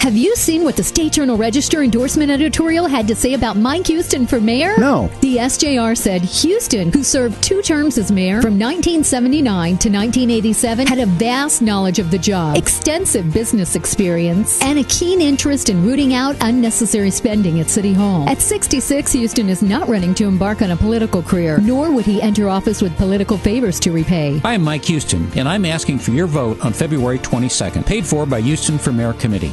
Have you seen what the State Journal Register endorsement editorial had to say about Mike Houston for mayor? No. The SJR said Houston, who served two terms as mayor from 1979 to 1987, had a vast knowledge of the job, extensive business experience, and a keen interest in rooting out unnecessary spending at City Hall. At 66, Houston is not running to embark on a political career, nor would he enter office with political favors to repay. I am Mike Houston, and I'm asking for your vote on February 22nd, paid for by Houston for Mayor Committee.